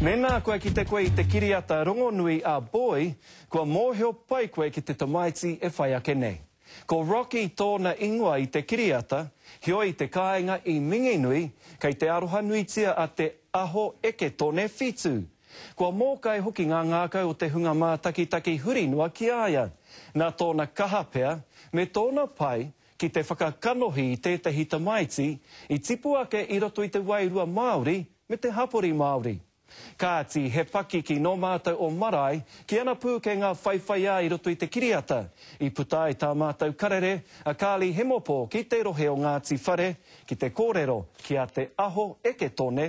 Mēnā kua kite koe i te kiriata rongonui a Boy, kua mōhio pai koe ki te tamaiti e whai ake nei. Ko Rocky tōna ingoa i te kiriata, heoi te kāinga i Minginui, kei te aroha nuitia a Te Aho Eke Tone Whetū. Kua mōkai hoki ngā ngākau o te hunga mātakitaki huri noa ki a ia. Nā tōna kaha pea, me tōna pai, ki te whakakanohi i tētahi tamaiti i tipu ake i roto i te wairua Māori me te hapori Māori. Kāti, he pakiki nō mātou o Marae ki ana pūkenga whaiwhaiā i roto i te kiriata, i puta ai tā mātou karere a Carly Hemopō ki te rohe o Ngāti Whare ki te kōrero ki a Te Aho Eke Tone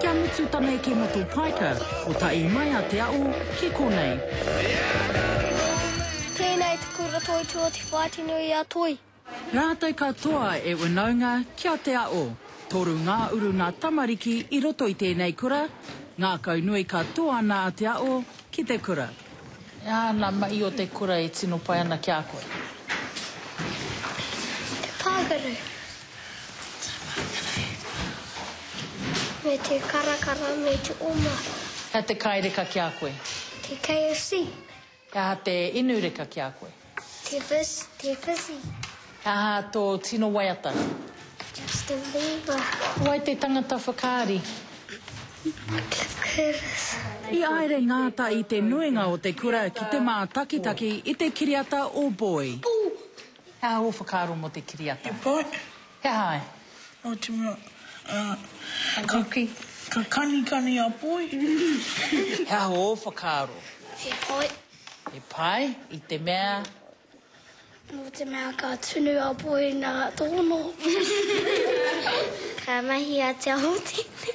Kia mutu tana eke mo to paika, kotahi mai a Te Aʻo ki konei. Tēnei te kura toi tua te Whāti Nui a Toi. Rātou katoa e whanaunga ki a Te Aʻo. Toru ngā uru nā tamariki i roto i tēnei kura, ngākau nui ka tō ana a Te Aʻo ki te kura. He aha ana mahi o te kura e tino pai ana ki a koe? Te pākaru. Me te karakara me te oma. He aha te kai reka ki a koe? Te KFC. He aha te inu reka ki a koe? Te fish, te fizzy. He aha tō tino waiata? Justin Bieber. Ko wai te tangata whakaari? Cliff Curtis. I aere ngāta i te nuinga o te kura ki te mātakitaki i te kiriata o Boy. Ooh! He aha ō whakaaro mō te kiriata? He pai. He aha ai? Otirā, ka kanikani a Poi. He aha ō whakaaro? He pai. He pai, i te mea? Nō te mea ka tunu a Poi nā tōna. Ka mahi a Te Aho tēnei.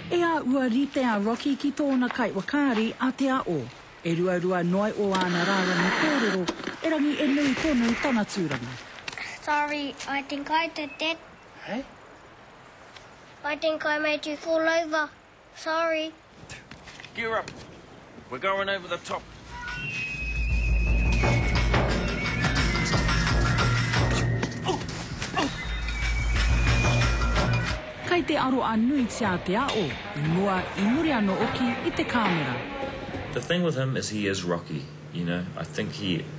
E a ua rite a Rocky ki tōna kaiwakaari a Te Aʻo. E ruarua noa o āna rārangi kōrero, erangi e nui tonu tana tūranga. Sorry, I think I did that. Hey? I think I made you fall over. Sorry. Gear up. We're going over the top. Kai te aro a nuitia te aʻo i mua i muri ano oki i te kamera. The thing with him is he is rocky, you know, I think he.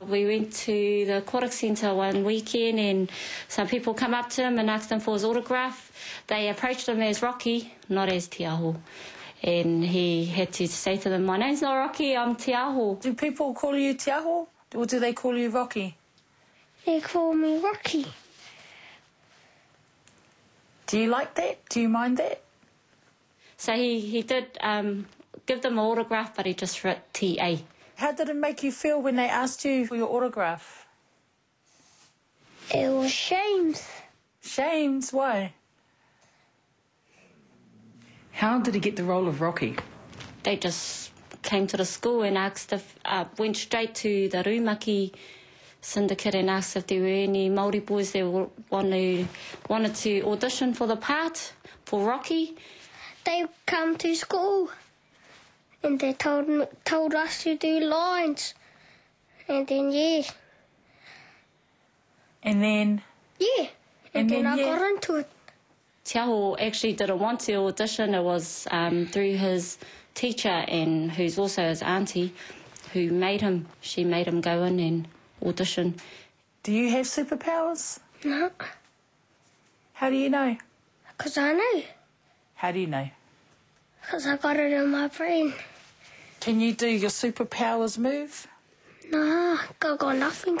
We went to the Aquatic Centre one weekend, and some people come up to him and asked him for his autograph. They approached him as Rocky, not as Te And he had to say to them, My name's not Rocky, I'm Te Do people call you Te or do they call you Rocky? They call me Rocky. Do you like that? Do you mind that? So he, he did um, give them an autograph, but he just wrote TA. How did it make you feel when they asked you for your autograph? It was shames. Shames? Why? How did he get the role of Rocky? They just came to the school and asked if, uh, went straight to the Rumaki syndicate and asked if there were any Māori boys that wanted, wanted to audition for the part for Rocky. They come to school and they told told us to do lines, and then yeah. And then. Yeah, and, and then, then, I yeah. got into it. Tiaho actually didn't want to audition. It was um, through his teacher and who's also his auntie, who made him. She made him go in and audition. Do you have superpowers? No. How do you know? Because I know. How do you know? Because I got it in my brain. Can you do your superpowers move? No, I got nothing.